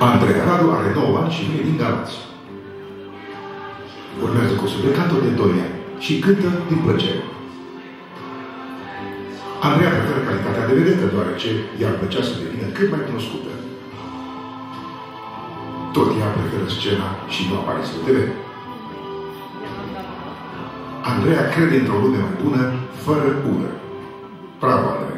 Andreea Radu are 9 ani și nu e din Galați. Urmează cursul de canto de 2 ani și cântă din plăcere. Andreea preferă calitatea de vedetă, deoarece ea îi plăcea să devină cât mai cunoscută. Tot ea preferă scena și nu apariți pe TV. Andreea crede într-o lume mai bună, fără ură. Bravo, Andreea!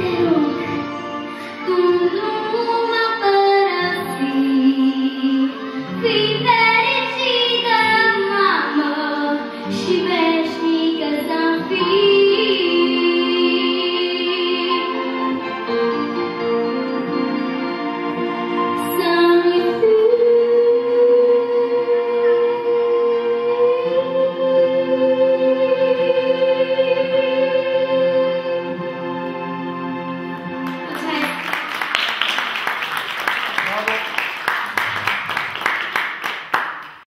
you.